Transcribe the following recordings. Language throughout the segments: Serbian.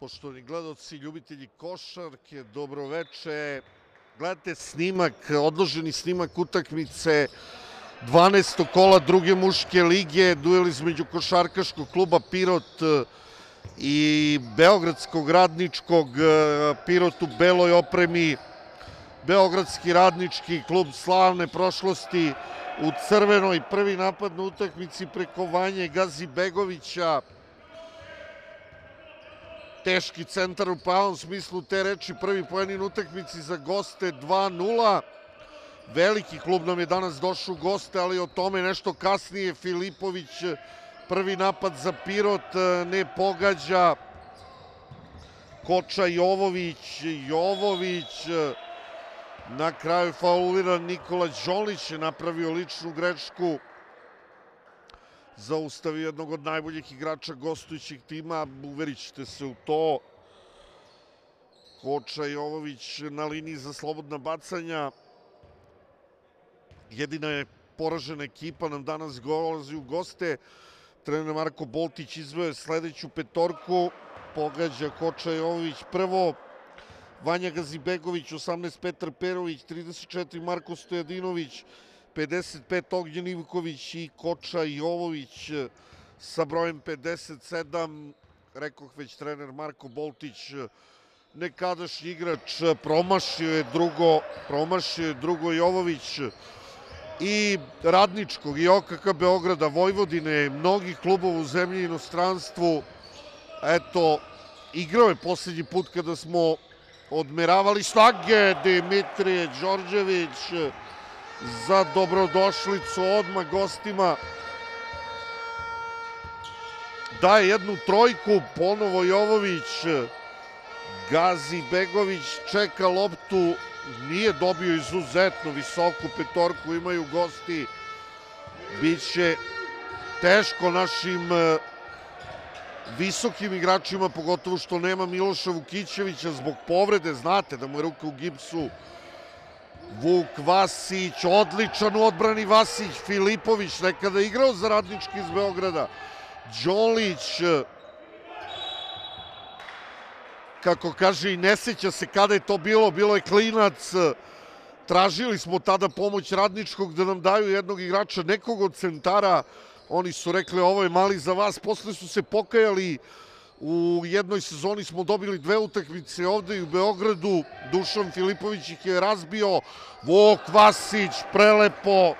Poštovani gledalci, ljubitelji košarke, dobroveče. Gledate snimak, odloženi snimak utakmice 12. kola druge muške lige, duel između košarkaškog kluba Pirot e, i Beogradskog radničkog e, Pirot u beloj opremi, Beogradski radnički klub slavne prošlosti u crvenoj prvi napad na utakmici preko Vanje Gazi Begovića, teški centar u pravom smislu te reči, prvi pojenin utakmici za goste 2-0. Veliki klub nam je danas došao goste, ali o tome nešto kasnije. Filipović, prvi napad za Pirot, ne pogađa. Koča Jovović, Jovović, na kraju fauliran Nikola Đolić je napravio ličnu grešku zaustavio jednog od najboljih igrača gostujućeg tima, uverit ćete se u to. Koča Jovović na liniji za slobodna bacanja. Jedina je poražena ekipa nam danas golazi u goste. Trener Marko Boltić izvoje sledeću petorku. Pogađa Koča Jovović prvo. Vanja Gazibegović, 18 Petar Perović, 34 Marko Stojadinović, 55 Ognjen Ivković i Koča Jovović sa brojem 57. Rekoh već trener Marko Boltić, nekadašnji igrač, promašio je drugo, promašio je drugo Jovović i Radničkog i OKK Beograda, Vojvodine, mnogih klubova u zemlji i inostranstvu. Eto, igrao je poslednji put kada smo odmeravali snage Dimitrije Đorđević, za dobrodošlicu odmah gostima. Daje jednu trojku, ponovo Jovović, Gazi Begović čeka loptu, nije dobio izuzetno visoku petorku, imaju gosti. Biće teško našim e, visokim igračima, pogotovo što nema Miloša Vukićevića zbog povrede, znate da mu je ruka u gipsu, Vuk Vasić, odličan u odbrani. Vasić, Filipović, nekada igrao za radnički iz Beograda, Đolić, kako kaže i ne seća se kada je to bilo, bilo je klinac, tražili smo tada pomoć radničkog da nam daju jednog igrača, nekog od centara, oni su rekli ovo je mali za vas, posle su se pokajali, U jednoj sezoni smo dobili dve utakmice ovde i u Beogradu. Dušan Filipović ih je razbio. Vok Vasić, prelepo.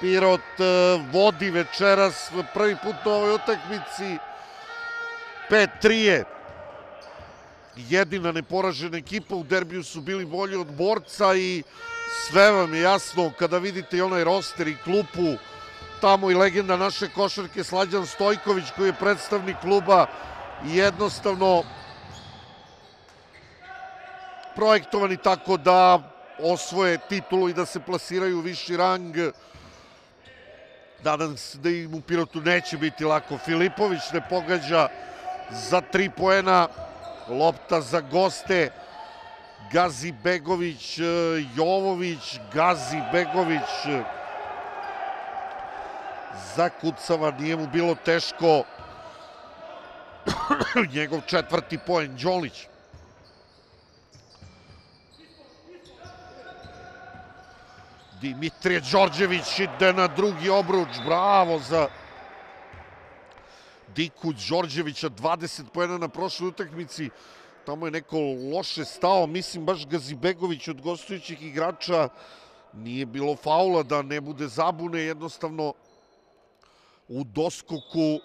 Pirot e, vodi večeras prvi put na ovoj utakmici. 5-3 je jedina neporažena ekipa u derbiju su bili bolji od borca i sve vam je jasno kada vidite i onaj roster i klupu tamo i legenda naše košarke Slađan Stojković koji je predstavnik kluba i jednostavno projektovani tako da osvoje titulu i da se plasiraju u viši rang. Nadam se da im u Pirotu neće biti lako. Filipović ne pogađa za tri poena. Lopta za goste. Gazi Begović, Jovović, Gazi Begović zakucava, nije mu bilo teško. Njegov četvrti poen, Đolić. Dimitrije Đorđević ide na drugi obruč, bravo za Diku Đorđevića, 20 pojena na prošloj utakmici, tamo je neko loše stao, mislim baš Gazibegović od gostujućih igrača, nije bilo faula da ne bude zabune, jednostavno u doskoku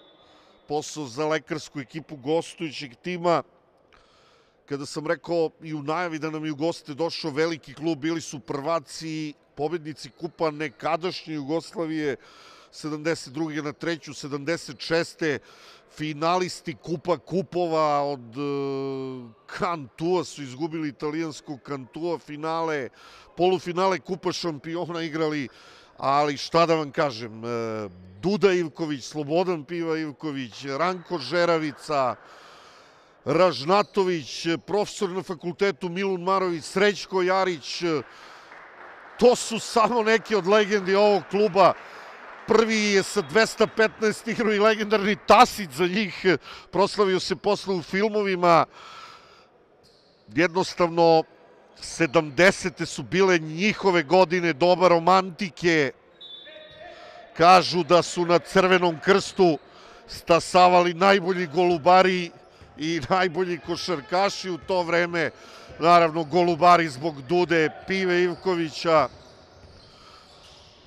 posao za lekarsku ekipu gostujućeg tima. Kada sam rekao i u najavi da nam je u goste došao veliki klub, bili su prvaci, pobednici kupa nekadašnje Jugoslavije, 72. na treću, 76. finalisti kupa kupova od uh, Kantua su izgubili italijanskog Kantua finale, polufinale kupa šampiona igrali ali šta da vam kažem, e, Duda Ivković, Slobodan Piva Ivković, Ranko Žeravica, Ražnatović, profesor na fakultetu Milun Marović, Srećko Jarić, to su samo neki od legendi ovog kluba. prvi je sa 215 igrao i legendarni Tasić za njih, proslavio se posle u filmovima, jednostavno 70. su bile njihove godine doba romantike, kažu da su na Crvenom krstu stasavali najbolji golubari i najbolji košarkaši u to vreme, naravno golubari zbog Dude, Pive Ivkovića,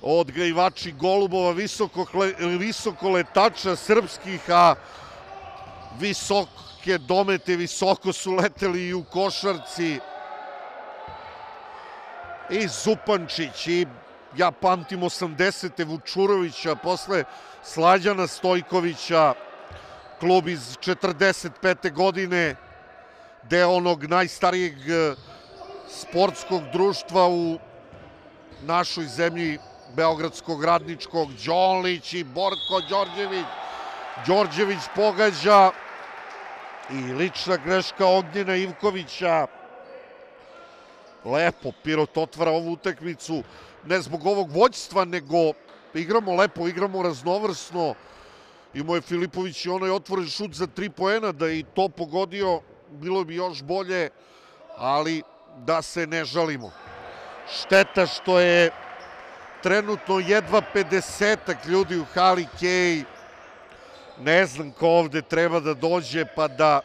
odgajivači golubova, visoko, visoko letača srpskih, a visoke domete, visoko su leteli i u košarci. I Zupančić, i ja pamtim 80. Vučurovića, posle Slađana Stojkovića, klub iz 45. godine, deo onog najstarijeg e, sportskog društva u našoj zemlji, Beogradskog radničkog, Đolić i Borko Đorđević. Đorđević pogađa i lična greška Ognjena Ivkovića. Lepo, Pirot otvara ovu utekmicu, ne zbog ovog vođstva, nego igramo lepo, igramo raznovrsno. Imao je Filipović i onaj otvoren šut za tri poena, da je i to pogodio, bilo bi još bolje, ali da se ne žalimo. Šteta što je trenutno jedva 50 ljudi u hali Kej. Ne znam ko ovde treba da dođe pa da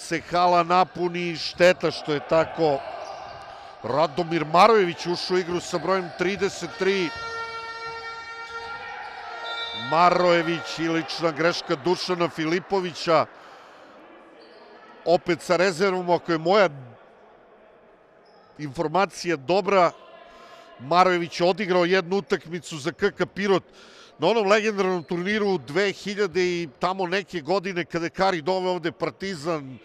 se hala napuni. Šteta što je tako Radomir Marojević ušao u igru sa brojem 33. Marojević i lična greška Dušana Filipovića. Opet sa rezervom, ako je moja informacija dobra, Marojević odigrao jednu utakmicu za KK Pirot na onom legendarnom turniru 2000 i tamo neke godine kada je Kari dove ovde Partizan,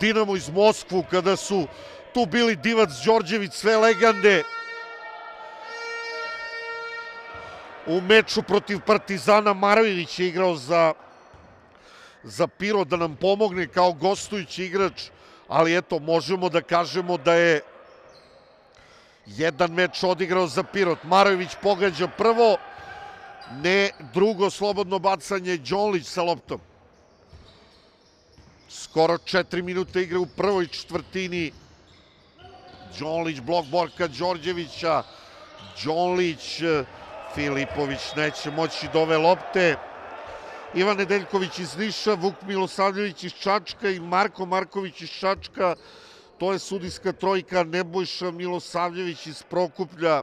Dinamo iz Moskvu, kada su tu bili Divac Đorđević, sve legende. U meču protiv Partizana Marojević je igrao za, za Piro da nam pomogne kao gostujući igrač, ali eto, možemo da kažemo da je jedan meč odigrao za Pirot. Marojević pogađa prvo, ne drugo slobodno bacanje Đonlić sa loptom. Skoro četiri minuta igre u prvoj četvrtini. Đonlić, blok Borka Đorđevića. Đonlić, Filipović neće moći do ove lopte. Ivan Nedeljković iz Niša, Vuk Milosavljević iz Čačka i Marko Marković iz Čačka. To je sudijska trojka Nebojša Milosavljević iz Prokuplja,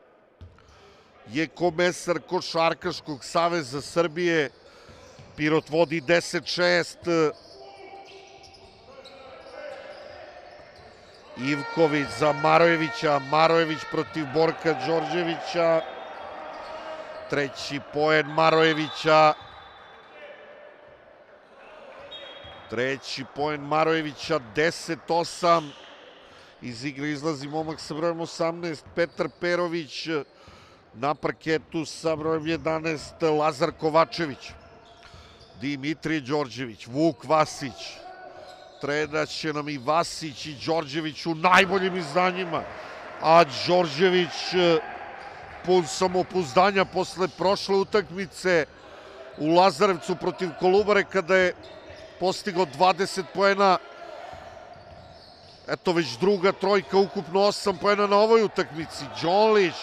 je komesar Košarkaškog saveza Srbije. Pirot vodi 10-6. Ivković za Marojevića, Marojević protiv Borka Đorđevića. Treći poen Marojevića. Treći poen Marojevića, 10-8. Iz igre izlazi momak sa brojem 18, Petar Perović, na parketu sa brojem 11, Lazar Kovačević, Dimitrije Đorđević, Vuk Vasić, trenaće nam i Vasić i Đorđević u najboljim izdanjima, a Đorđević pun samopouzdanja posle prošle utakmice u Lazarevcu protiv Kolubare kada je postigao 20 poena Eto već druga trojka, ukupno 8 pojena na ovoj utakmici. Đolić,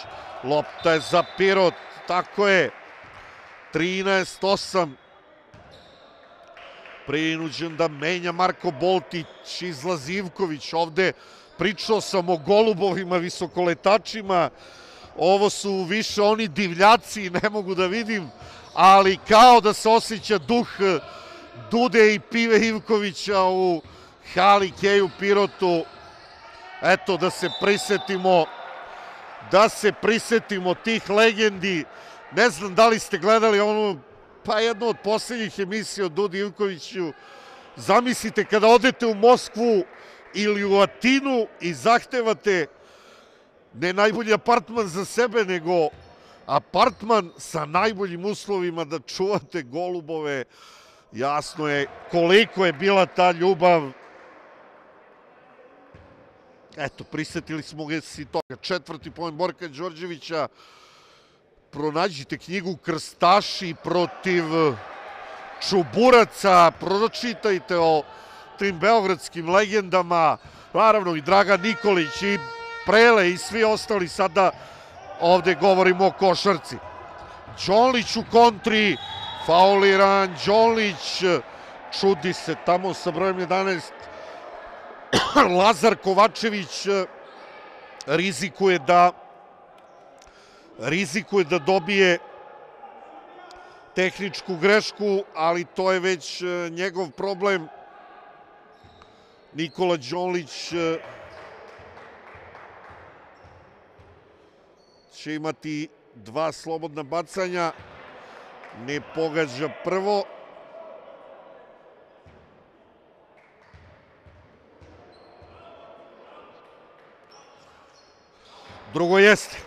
lopta je za Pirot, tako je. 13-8. Prinuđen da menja Marko Boltić, izlazi Ivković. Ovde pričao sam o golubovima, visokoletačima. Ovo su više oni divljaci, ne mogu da vidim, ali kao da se osjeća duh Dude i Pive Ivkovića u Hali Keju Pirotu. Eto, da se prisetimo da se prisetimo tih legendi. Ne znam da li ste gledali onu, pa jednu od poslednjih emisija o Dudi Ivkoviću. Zamislite kada odete u Moskvu ili u Atinu i zahtevate ne najbolji apartman za sebe, nego apartman sa najboljim uslovima da čuvate golubove. Jasno je koliko je bila ta ljubav Eto, prisetili smo ga si toga. Četvrti poen Borka Đorđevića. pronađite knjigu Krstaši protiv Čuburaca, pročitajte o tim beogradskim legendama, naravno i Dragan Nikolić i Prele i svi ostali sada ovde govorimo o košarci. Đolić u kontri, fauliran, Đolić čudi se tamo sa brojem 11, Lazar Kovačević rizikuje da rizikuje da dobije tehničku grešku, ali to je već e, njegov problem. Nikola Đolić e, će imati dva slobodna bacanja. Ne pogađa prvo. Drugo jeste.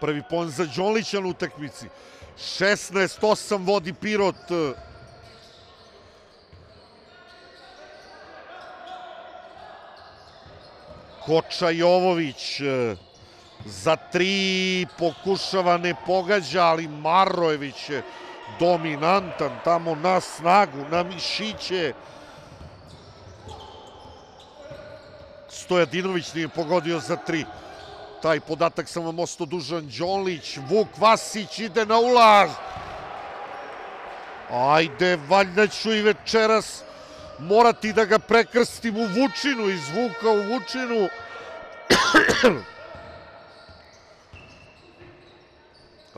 Prvi pon za Đolića na utakmici. 16-8 vodi Pirot. Koča Jovović za tri pokušava, ne pogađa, ali Marojević je dominantan tamo na snagu, na mišiće. Stojadinović nije pogodio za tri. Taj podatak sam vam ostao dužan. Đolić, Vuk Vasić ide na ulaz. Ajde, valjda ću i večeras morati da ga prekrstim u Vučinu, iz Vuka u Vučinu.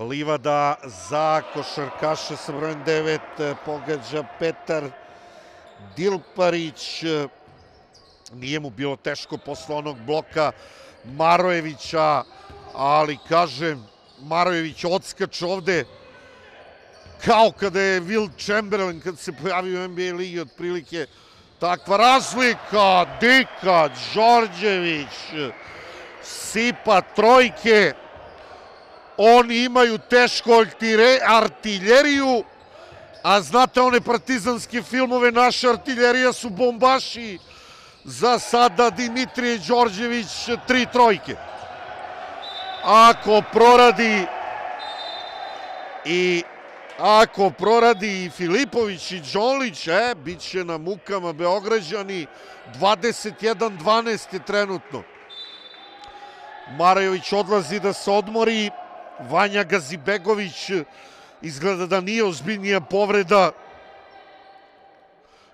Livada za košarkaše sa brojem 9 pogađa Petar Dilparić. Nije mu bilo teško posle onog bloka Marojevića, ali kažem, Marojević odskače ovde kao kada je Will Chamberlain kad se pojavio u NBA ligi otprilike takva razlika. Dika Đorđević sipa trojke. Oni imaju tešku artiljeriju a znate one partizanske filmove naša artiljerija su bombaši za sada Dimitrije Đorđević tri trojke. Ako proradi i ako proradi i Filipović i Đolić, e, bit će na mukama Beograđani 21-12 je trenutno. Marajović odlazi da se odmori, Vanja Gazibegović izgleda da nije ozbiljnija povreda.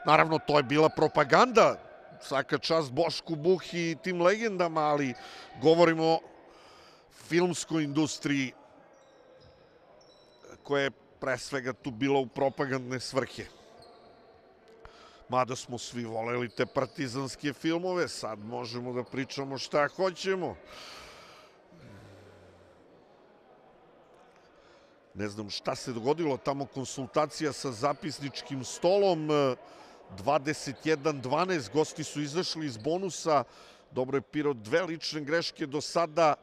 Naravno, to je bila propaganda svaka čast Bošku Buhi i tim legendama, ali govorimo o filmskoj industriji koja je pre svega tu bila u propagandne svrhe. Mada smo svi voleli te partizanske filmove, sad možemo da pričamo šta hoćemo. Ne znam šta se dogodilo, tamo konsultacija sa zapisničkim stolom, 21-12, gosti su izašli iz bonusa, dobro je Piro dve lične greške do sada,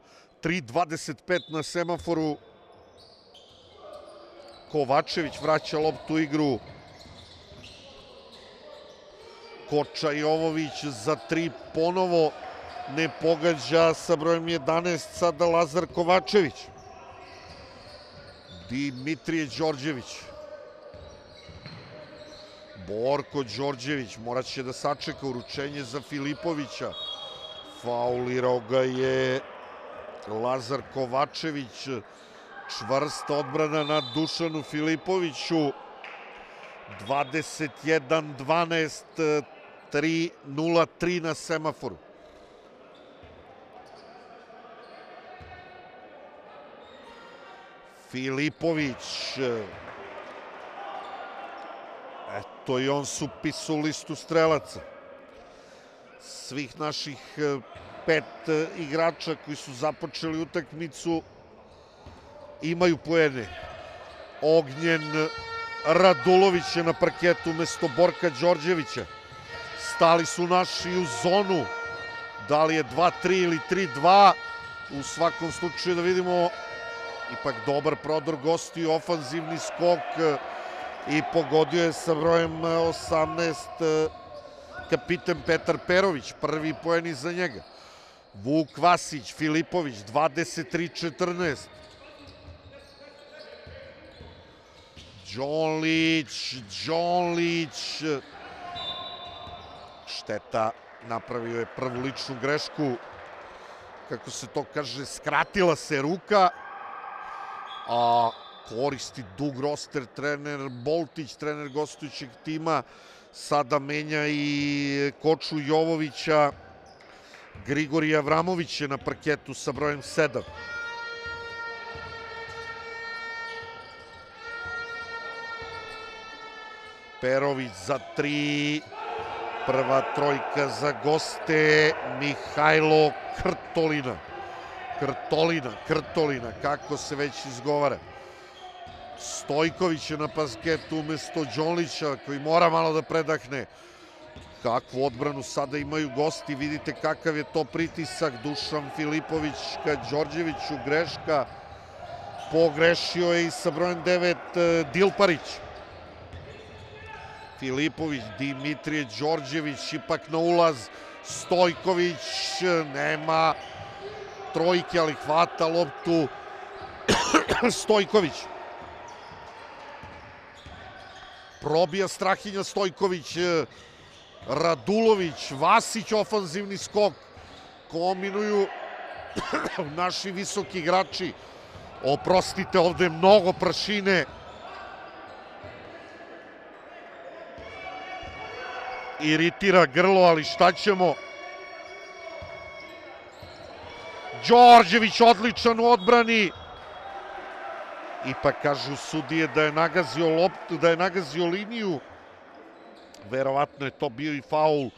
3-25 na semaforu, Kovačević vraća loptu igru, Koča Jovović za tri ponovo ne pogađa. Sa brojem 11 sada Lazar Kovačević. Dimitrije Đorđević. Borko Đorđević morat će da sačeka uručenje za Filipovića. Faulirao ga je Lazar Kovačević. Čvrsta odbrana na Dušanu Filipoviću. 21-12, 3-0-3 na semaforu. Filipović Eto i on su pisu listu strelaca. Svih naših e, pet e, igrača koji su započeli utakmicu imaju poene. Ognjen Radulović je na parketu umesto Borka Đorđevića. Stali su naši u zonu. Da li je 2-3 ili 3-2. U svakom slučaju da vidimo ipak dobar prodor gosti, ofanzivni skok i pogodio je sa brojem 18 e, e, kapiten Petar Perović, prvi poen iza njega. Vuk Vasić, Filipović, 23-14. Đonlić, Đonlić. Šteta, napravio je prvu ličnu grešku. Kako se to kaže, skratila se ruka. A koristi dug roster trener Boltić, trener gostujućeg tima. Sada menja i Koču Jovovića. Grigorij Avramović je na parketu sa brojem 7. Perović za 3. Prva trojka za goste Mihajlo Krtolina. Krtolina, Krtolina, kako se već izgovara. Stojković je na pasketu umesto Đonlića koji mora malo da predahne. Kakvu odbranu sada imaju gosti, vidite kakav je to pritisak. Dušan Filipović ka Đorđeviću, greška. Pogrešio je i sa brojem 9 Dilparić. Filipović, Dimitrije Đorđević, ipak na ulaz. Stojković, nema trojke, ali hvata loptu Stojković. Probija Strahinja Stojković, Radulović, Vasić, ofanzivni skok. Kombinuju naši visoki igrači. Oprostite, ovde mnogo prašine. Iritira grlo, ali šta ćemo? Đorđević odličan u odbrani. Ipak kažu sudije da je nagazio loptu, da je nagazio liniju. Verovatno je to bio i faul,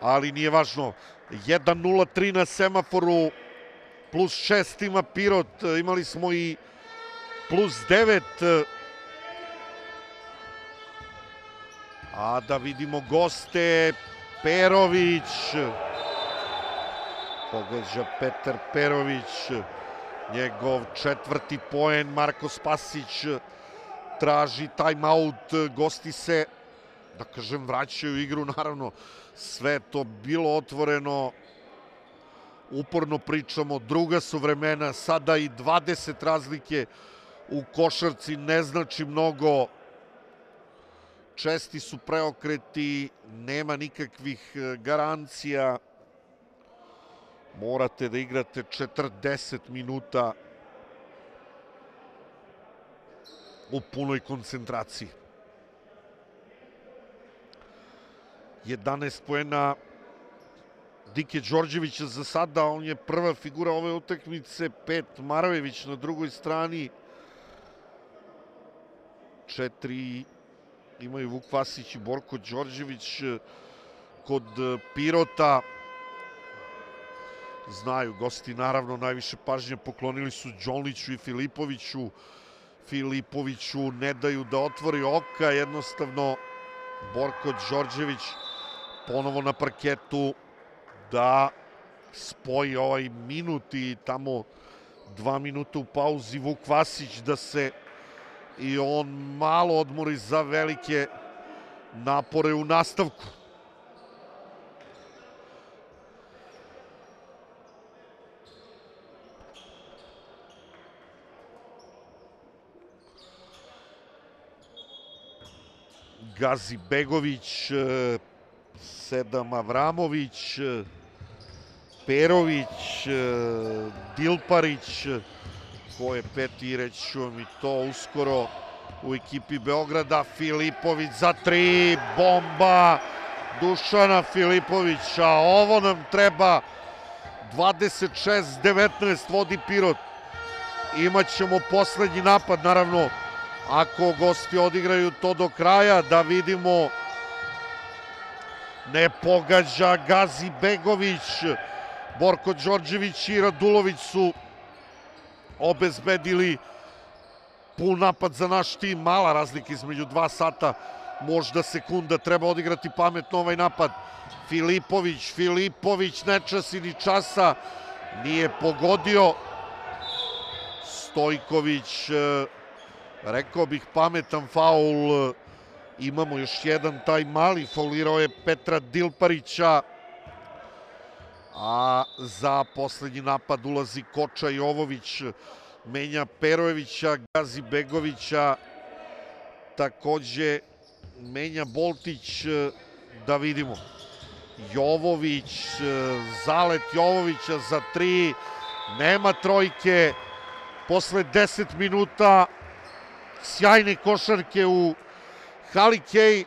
ali nije važno. 1-0-3 na semaforu, plus 6 ima Pirot, imali smo i plus 9. A da vidimo goste, Perović, pogađa Petar Perović, njegov četvrti poen, Marko Spasić traži timeout, gosti se da kažem, vraćaju igru, naravno, sve to bilo otvoreno, uporno pričamo, druga su vremena, sada i 20 razlike u košarci ne znači mnogo, česti su preokreti, nema nikakvih e, garancija, morate da igrate 40 minuta u punoj koncentraciji. 11 poena Dike Đorđevića za sada, on je prva figura ove utakmice, pet Maravević na drugoj strani, četiri imaju Vuk Vasić i Borko Đorđević kod Pirota, znaju gosti naravno najviše pažnje poklonili su Đonliću i Filipoviću, Filipoviću ne daju da otvori oka, jednostavno Borko Đorđević ponovo na parketu da spoji ovaj minut i tamo dva minuta u pauzi Vuk Vasić da se i on malo odmori za velike napore u nastavku. Gazi Begović, Sedam Avramović, Perović, Dilparić, ko je peti, reći ću vam i to uskoro u ekipi Beograda, Filipović za tri, bomba Dušana Filipovića, ovo nam treba, 26-19 vodi Pirot, imaćemo poslednji napad, naravno, ako gosti odigraju to do kraja, da vidimo ne pogađa Gazi Begović, Borko Đorđević i Radulović su obezbedili pun napad za naš tim, mala razlika između dva sata, možda sekunda, treba odigrati pametno ovaj napad. Filipović, Filipović ne časi ni časa, nije pogodio. Stojković, rekao bih pametan faul, Imamo još jedan taj mali, faulirao je Petra Dilparića, a za poslednji napad ulazi Koča Jovović, menja Perojevića, Gazi Begovića, takođe menja Boltić, da vidimo. Jovović, zalet Jovovića za tri, nema trojke, posle 10 minuta sjajne košarke u Halikej,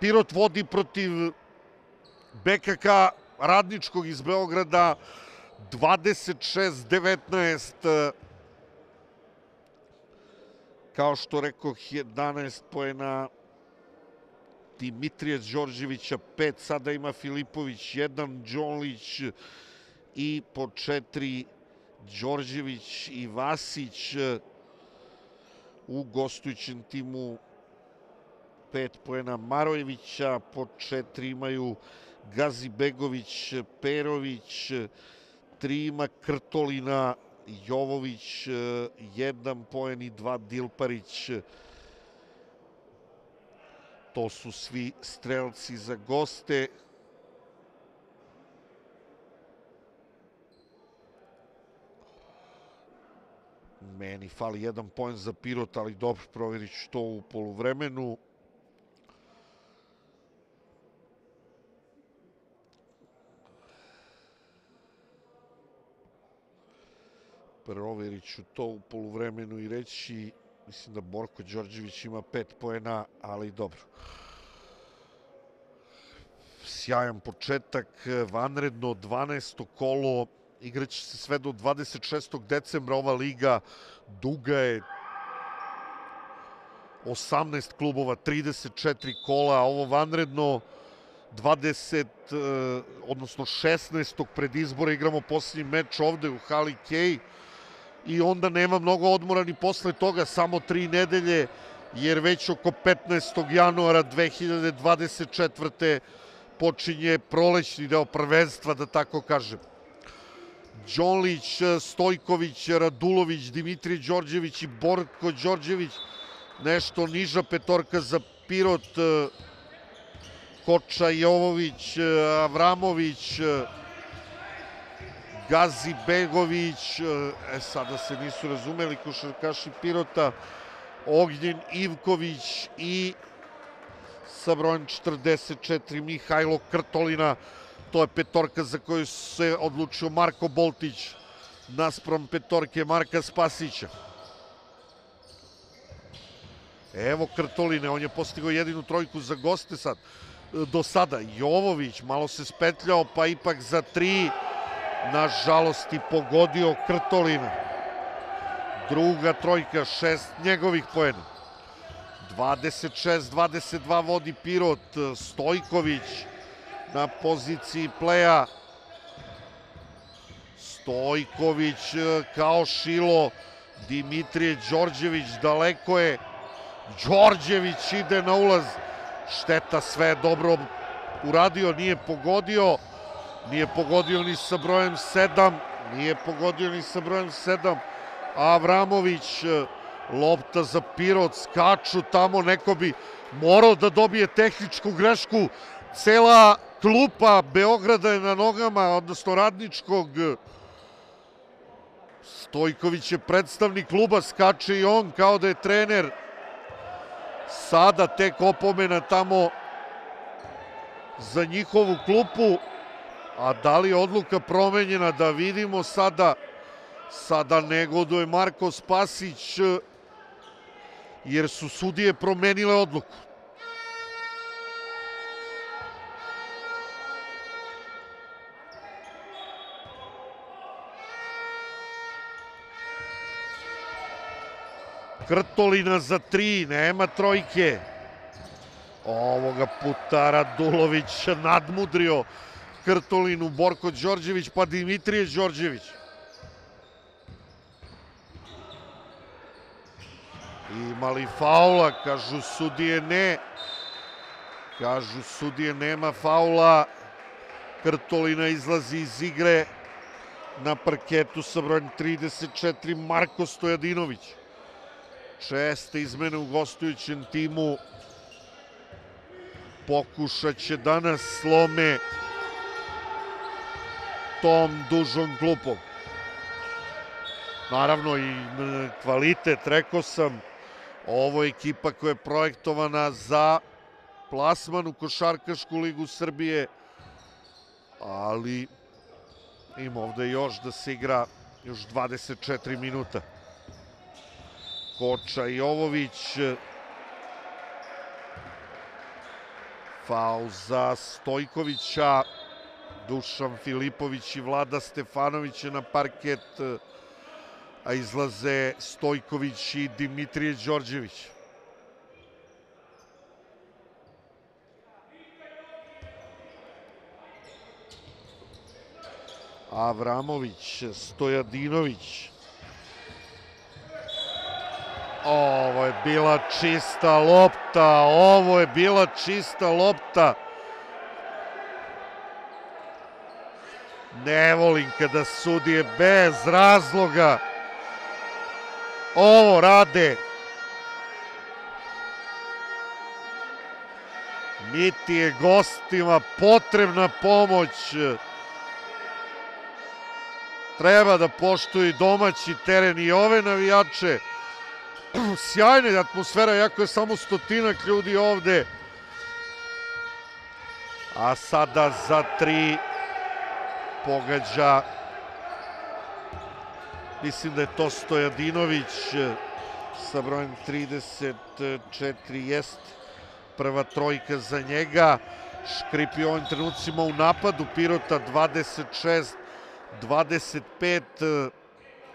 Pirot vodi protiv BKK Radničkog iz Beograda 26-19 kao što rekao 11 poena Dimitrije Đorđevića 5, sada ima Filipović 1, Đonlić i po 4 Đorđević i Vasić u gostujućem timu 5 poena Marojevića, po 4 imaju Gazibegović, Perović, 3 ima Krtolina, Jovović, jedan poen i dva Dilparić. To su svi strelci za goste. Meni fali jedan poen za Pirot, ali dobro, provjerit ću to u poluvremenu. Proverit ću to u poluvremenu i reći, mislim da Borko Đorđević ima pet poena, ali dobro. Sjajan početak, vanredno 12. kolo, igraće se sve do 26. decembra ova liga, duga je 18 klubova, 34 kola, ovo vanredno 20, odnosno 16. pred izbora igramo posljednji meč ovde u Hali Kej i onda nema mnogo odmora ni posle toga, samo tri nedelje, jer već oko 15. januara 2024. počinje prolećni deo prvenstva, da tako kažem. Đonlić, Stojković, Radulović, Dimitri Đorđević i Borko Đorđević, nešto niža petorka za Pirot, Koča Jovović, Avramović, Gazi Begović, e, sada se nisu razumeli košarkaši Pirota, Ognjen Ivković i sa brojem 44 Mihajlo Krtolina. To je petorka za koju se odlučio Marko Boltić nasprom petorke Marka Spasića. Evo Krtoline, on je postigao jedinu trojku za goste sad. Do sada Jovović malo se spetljao, pa ipak za tri nažalost i pogodio Krtolina. Druga trojka, šest njegovih poena. 26-22 vodi Pirot, Stojković na poziciji pleja. Stojković kao šilo, Dimitrije Đorđević daleko je. Đorđević ide na ulaz, šteta sve dobro uradio, nije pogodio. Nije pogodio ni sa brojem 7, nije pogodio ni sa brojem 7. Avramović, lopta za Pirot, skaču tamo, neko bi morao da dobije tehničku grešku. Cela klupa Beograda je na nogama, odnosno radničkog. Stojković je predstavnik kluba, skače i on kao da je trener. Sada tek opomena tamo za njihovu klupu. A da li je odluka promenjena da vidimo sada sada negoduje Marko Spasić jer su sudije promenile odluku. Krtolina za tri, nema trojke. Ovoga puta Radulović nadmudrio Krtolinu, Borko Đorđević, pa Dimitrije Đorđević. Ima li faula? Kažu sudije ne. Kažu sudije nema faula. Krtolina izlazi iz igre na parketu sa brojem 34 Marko Stojadinović. Česte izmene u gostujućem timu. Pokušat će danas slome tom dužom klupom. Naravno i kvalitet, rekao sam, ovo je ekipa koja je projektovana za plasman u Košarkašku ligu Srbije, ali ima ovde još da se igra još 24 minuta. Koča Jovović, faul za Stojkovića, Dušan Filipović i Vlada Stefanović je na parket, a izlaze Stojković i Dimitrije Đorđević. Avramović, Stojadinović. Ovo je bila čista lopta, ovo je bila čista lopta. Ne volim kada sudije bez razloga ovo rade. Niti je gostima potrebna pomoć. Treba da poštuju domaći teren i ove navijače. Sjajna atmosfera, jako je samo stotinak ljudi ovde. A sada za tri pogađa. Mislim da je to Stojadinović sa brojem 34 jest prva trojka za njega. Škripi ovim trenucima u napadu Pirota 26 25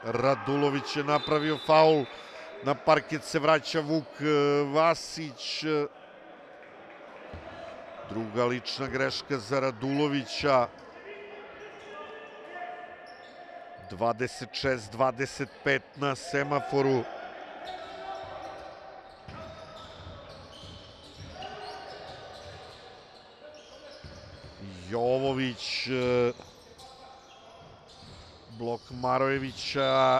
Radulović je napravio faul na parket se vraća Vuk Vasić druga lična greška za Radulovića 26-25 na semaforu. Jovović, blok Marojevića,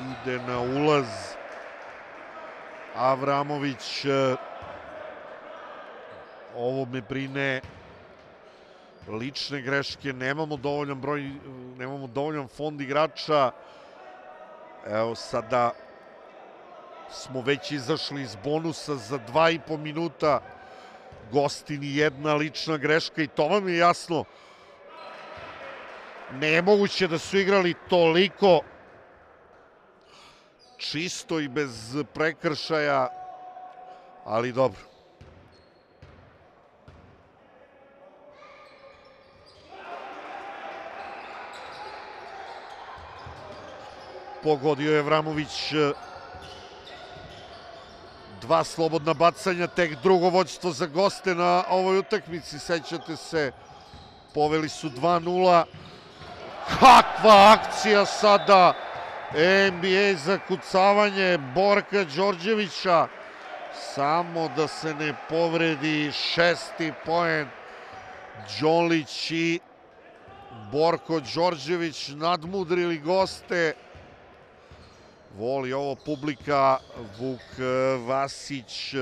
ide na ulaz. Avramović, ovo me brine lične greške, nemamo dovoljan broj, nemamo dovoljan fond igrača. Evo sada smo već izašli iz bonusa za dva i po minuta. Gostini jedna lična greška i to vam je jasno. Nemoguće da su igrali toliko čisto i bez prekršaja, ali dobro. pogodio je Vramović dva slobodna bacanja, tek drugo vođstvo za goste na ovoj utakmici, sećate se, poveli su 2-0. Kakva akcija sada! NBA za kucavanje Borka Đorđevića. Samo da se ne povredi šesti poen. Đolić i Borko Đorđević nadmudrili goste. Voli ovo publika, Vuk Vasić,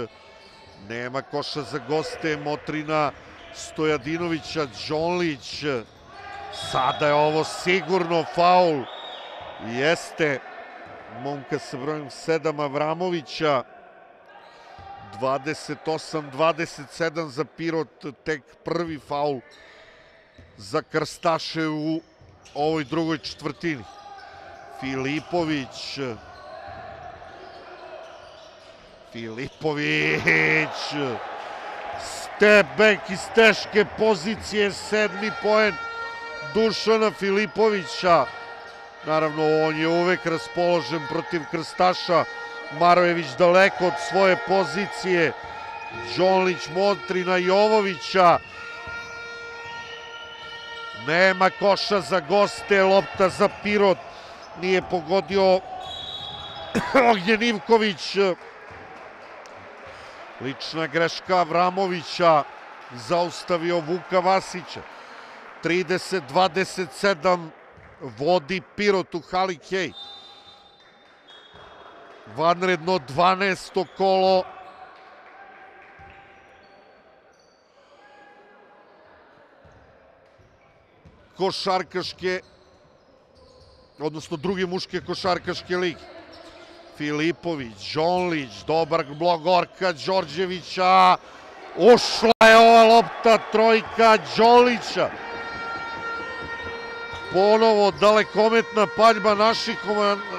nema koša za goste, Motrina Stojadinovića, Đonlić, sada je ovo sigurno faul, jeste momka sa brojem 7 Avramovića, 28-27 za Pirot, tek prvi faul za Krstaše u ovoj drugoj četvrtini. Filipović. Filipović. Step back iz teške pozicije, sedmi poen Dušana Filipovića. Naravno, on je uvek raspoložen protiv Krstaša. Marojević daleko od svoje pozicije. Đonlić, Montrina, Jovovića. Nema koša za goste, lopta za Pirot nije pogodio Ognjen Ivković. Lična greška Avramovića zaustavio Vuka Vasića. 30-27 vodi Pirot u Hali Kej. Vanredno 12. kolo. košarkaške, odnosno druge muške košarkaške lige. Filipović, Đonlić, dobar blok Gorka Đorđevića, ušla je ova lopta, trojka Đolića. Ponovo dalekometna paljba naših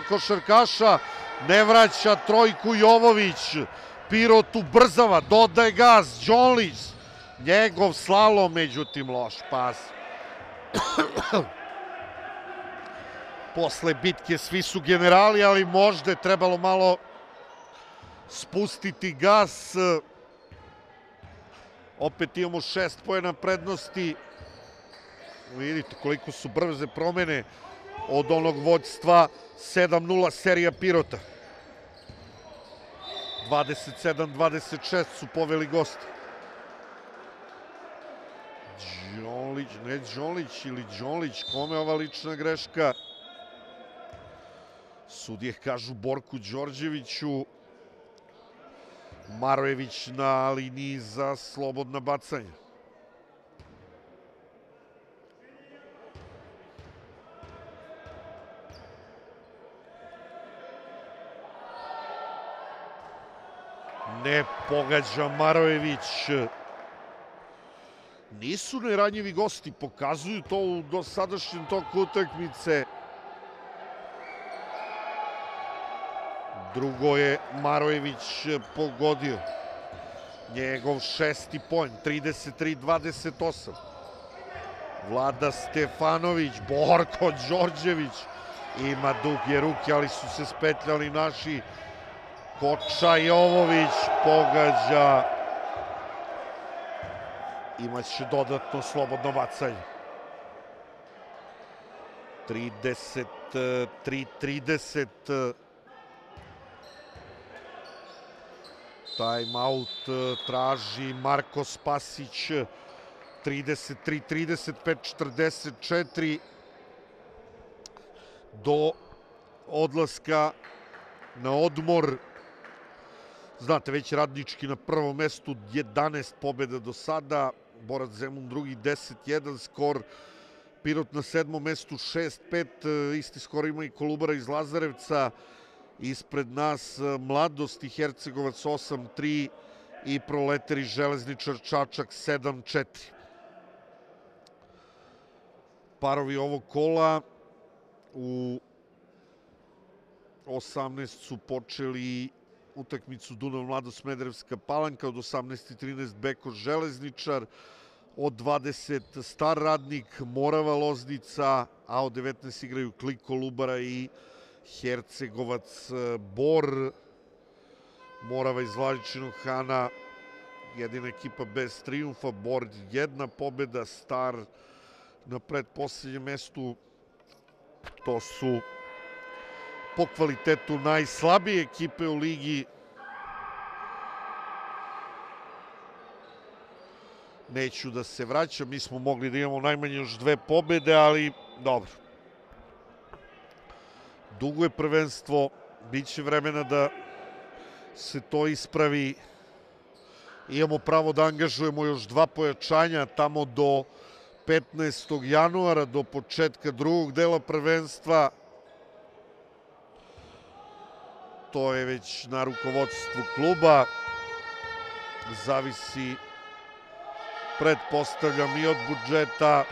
košarkaša, ne vraća trojku Jovović, Pirot ubrzava, dodaje gas, Đonlić, njegov slalom, međutim loš pas. Posle bitke svi su generali, ali možda je trebalo malo spustiti gas. Opet imamo šest pojena prednosti. Vidite koliko su brze promene od onog vođstva 7-0 serija Pirota. 27-26 su poveli gosti. Đolić, ne Đolić ili Đolić, kome ova lična greška? Sudije kažu Borku Đorđeviću. Marojević na liniji za slobodna bacanja. Ne pogađa Marojević. Nisu neranjivi gosti, pokazuju to u dosadašnjem toku utakmice. Drugo je Marojević pogodio. Njegov šesti poen, 33-28. Vlada Stefanović, Borko Đorđević. Ima duge ruke, ali su se spetljali naši. Koča Jovović pogađa. Imaće dodatno slobodno bacanje. 33-30 Time out e, traži Marko Spasić 33, 35, 44 do odlaska na odmor. Znate, već radnički na prvom mestu, 11 pobjeda do sada, Borac Zemun drugi, 10-1 skor, Pirot na sedmom mestu, 6-5, e, isti skor ima i Kolubara iz Lazarevca, ispred nas e, Mladost i Hercegovac 8-3 i Proleteri Železničar Čačak 7-4. Parovi ovog kola u 18 su počeli utakmicu Dunav Mladost Smederevska Palanka, od 18.13 Beko Železničar, od 20 Star Radnik, Morava Loznica, a od 19 igraju Kliko Lubara i Hercegovac, e, Bor, Morava iz Vladičinog Hana, jedina ekipa bez triumfa, Bor jedna pobeda, Star na predposlednjem mestu, to su po kvalitetu najslabije ekipe u ligi. Neću da se vraćam, mi smo mogli da imamo najmanje još dve pobede, ali dobro dugo je prvenstvo, bit će vremena da se to ispravi. Imamo pravo da angažujemo još dva pojačanja tamo do 15. januara, do početka drugog dela prvenstva. To je već na rukovodstvu kluba. Zavisi, pretpostavljam, i od budžeta.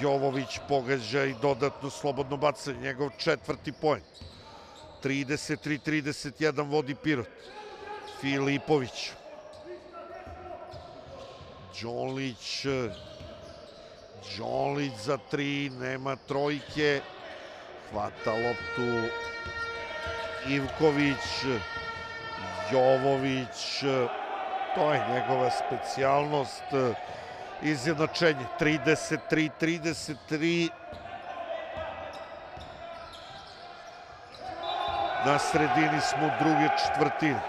Jovović pogađa i dodatno slobodno bacanje, njegov četvrti poen. 33-31 vodi Pirot. Filipović. Đolić. Đolić za tri, nema trojke. Hvata loptu Ivković. Jovović. To je njegova specijalnost. Izjednačenje. 33-33. Na sredini smo druge četvrtine.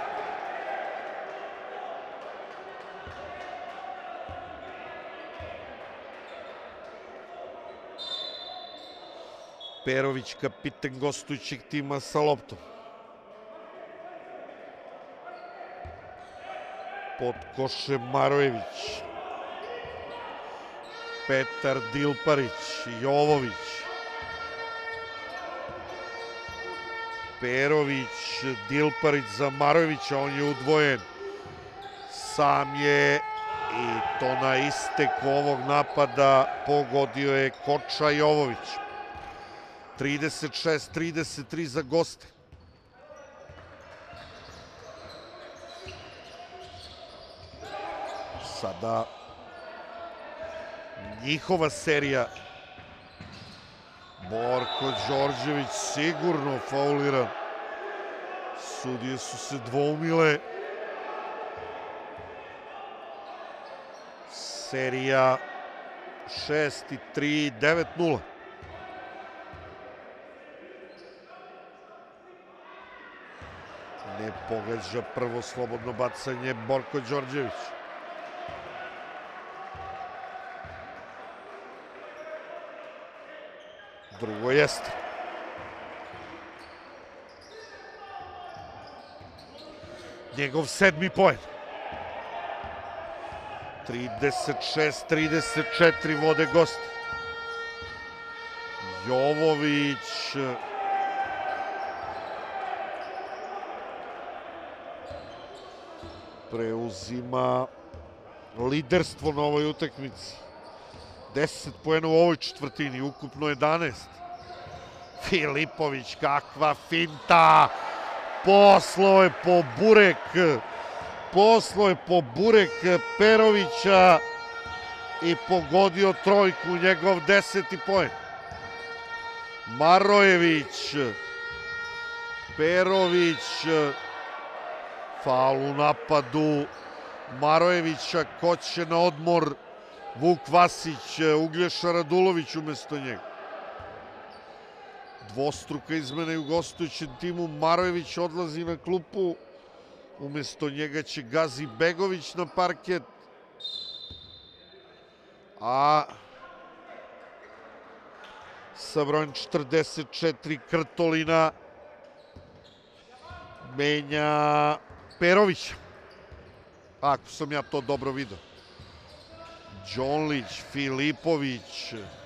Perović, kapiten gostujućeg tima sa loptom. Pod koše Marojević. Petar Dilparić, Jovović. Perović, Dilparić za Marovića, on je udvojen. Sam je i to na isteku ovog napada pogodio je Koča Jovović. 36-33 za goste. Sada njihova serija. Borko Đorđević sigurno fauliran. Sudije su se dvoumile. Serija 6 i 3, 9-0. Ne pogađa prvo slobodno bacanje Borko Đorđević. Jeste. Njegov sedmi poen. 36-34 vode gosti. Jovović preuzima liderstvo na ovoj utakmici. 10 poena u ovoj četvrtini, ukupno 11. Filipović, kakva finta! Poslo je po burek, poslo je po burek Perovića i pogodio trojku, njegov deseti poen. Marojević, Perović, faul napadu Marojevića, ko će na odmor Vuk Vasić, Uglješa Radulović umesto njega. Dvostruka izmena i u gostujućem timu. Marojević odlazi na klupu. Umesto njega će Gazi Begović na parket. A sa brojem 44 Krtolina menja Perovića. Ako sam ja to dobro vidio. Đonlić, Filipović. Filipović!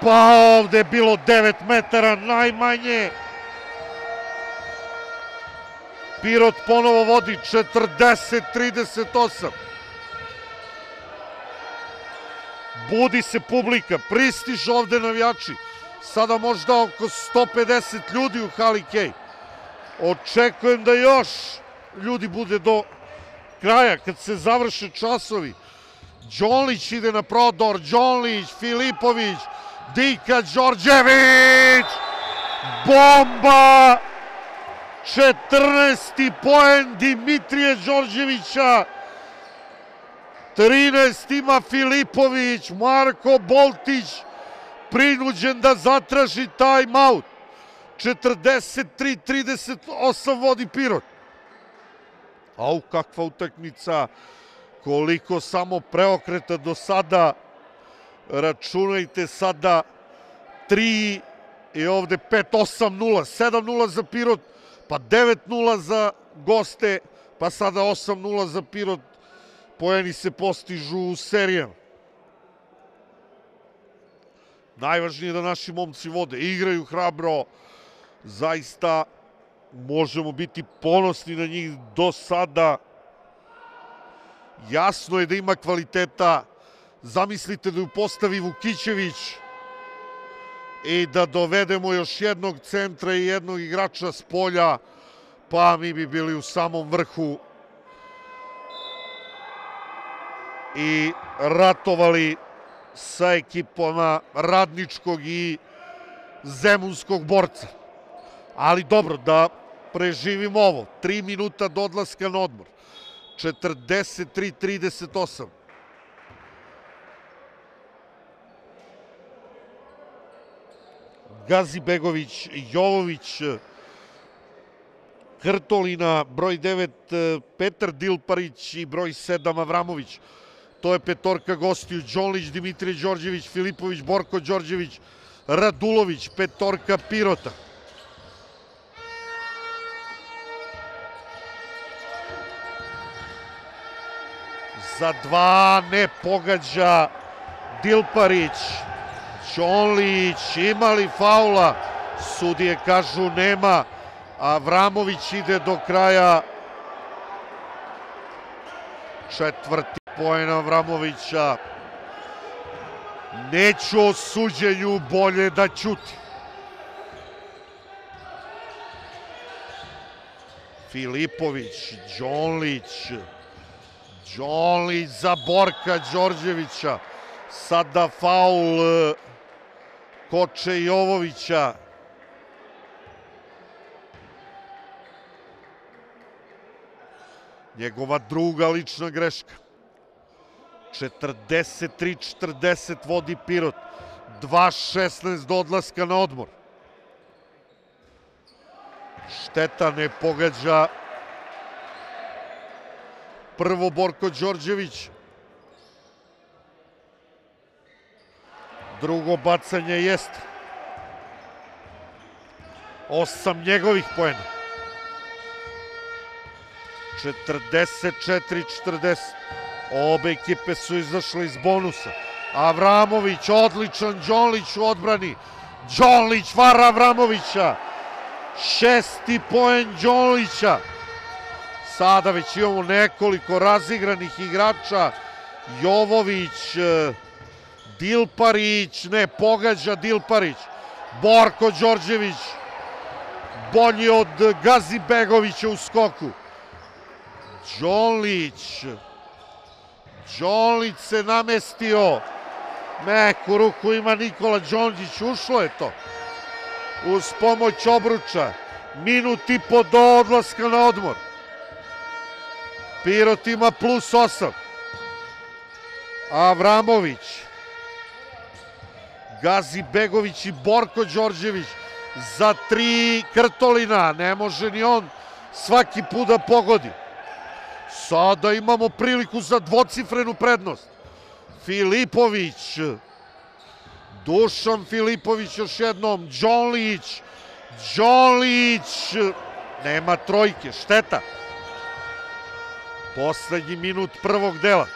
Pa ovde je bilo 9 metara najmanje. Pirot ponovo vodi 40-38. Budi se publika, pristiž ovde navijači. Sada možda oko 150 ljudi u Hali Kej. Očekujem da još ljudi bude do kraja, kad se završe časovi. Đolić ide na prodor, Đolić, Filipović, Dika Đorđević, bomba, 14. poen Dimitrije Đorđevića, 13 ima Filipović, Marko Boltić, prinuđen da zatraži time-out. 43-38 vodi Pirot. Au, kakva utakmica, koliko samo preokreta do sada. Računajte sada 3 i ovde 5-8-0, 7-0 za Pirot, pa 9-0 za goste, pa sada 8-0 za Pirot. Poeni se postižu u serijama. Najvažnije je da naši momci vode, igraju hrabro, zaista možemo biti ponosni na njih do sada. Jasno je da ima kvaliteta. Zamislite da ju postavi Vukićević i da dovedemo još jednog centra i jednog igrača s polja, pa mi bi bili u samom vrhu i ratovali sa ekipama radničkog i zemunskog borca. Ali dobro, da preživimo ovo. Tri minuta do odlaska na odmor. 43-38. Gazi Begović, Jovović, Krtolina, broj 9 Petar Dilparić i broj 7 Avramović. To je petorka gostiju, Đonlić, Dimitrije Đorđević, Filipović, Borko Đorđević, Radulović, petorka Pirota. Za dva ne pogađa Dilparić. Ćonlić ima li faula? Sudije kažu nema. Avramović ide do kraja. Četvrti poen Avramovića. Neću o suđenju, bolje da ćuti. Filipović, Đonlić, Đonlić za Borka Đorđevića. Sada faul e, Koče Jovovića. Njegova druga lična greška. 43-40 vodi Pirot. 2-16 do odlaska na odmor. Šteta ne pogađa prvo Borko Đorđević. Drugo bacanje jeste. Osam njegovih poena. 44-40. Obe ekipe su izašle iz bonusa. Avramović, odličan, Đonlić u odbrani. Đonlić vara Avramovića. Šesti poen Đonlića. Sada već imamo nekoliko razigranih igrača. Jovović, e, Dilparić, ne pogađa Dilparić. Borko Đorđević, bolji od Gazi Begovića u skoku. Đonlić, Đonlić se namestio. Meku ruku ima Nikola Đonđić, ušlo je to. Uz pomoć obruča. Minut i po do odlaska na odmor. Pirot ima plus 8. Avramović. Gazi Begović i Borko Đorđević za tri Krtolina. Ne može ni on svaki put da pogodi. Sada imamo priliku za dvocifrenu prednost. Filipović. Dušan Filipović još jednom. Đonlić. Đonlić. Nema trojke. Šteta. Poslednji minut prvog dela.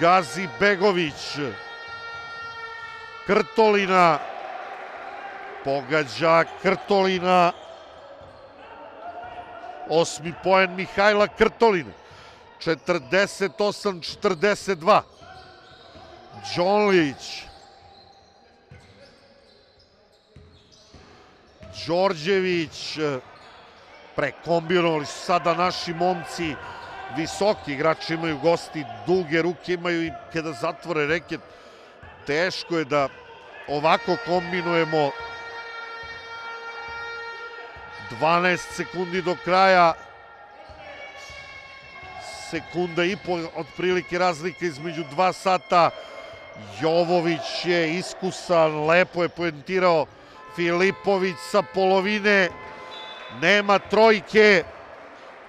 Gazi Begović. Krtolina. Pogađa Krtolina. Osmi poen Mihajla Krtolina. 48-42. Đonlić. Đorđević. Prekombinovali su sada naši momci. Visoki igrači imaju gosti, duge ruke imaju i kada zatvore reket, teško je da ovako kombinujemo. 12 sekundi do kraja. Sekunda i po otprilike razlika između dva sata. Jovović je iskusan lepo je poentirao Filipović sa polovine nema trojke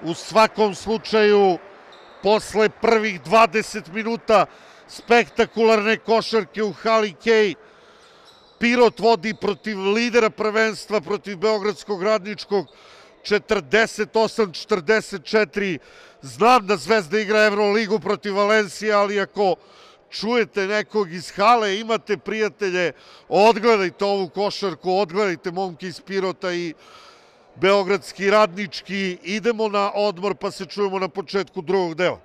u svakom slučaju posle prvih 20 minuta spektakularne košarke u Hali Kej Pirot vodi protiv lidera prvenstva, protiv Beogradskog radničkog 48-44. Znam da Zvezda igra Euroligu protiv Valencije, ali ako čujete nekog iz hale, imate prijatelje, odgledajte ovu košarku, odgledajte momke iz Pirota i Beogradski radnički. Idemo na odmor pa se čujemo na početku drugog dela.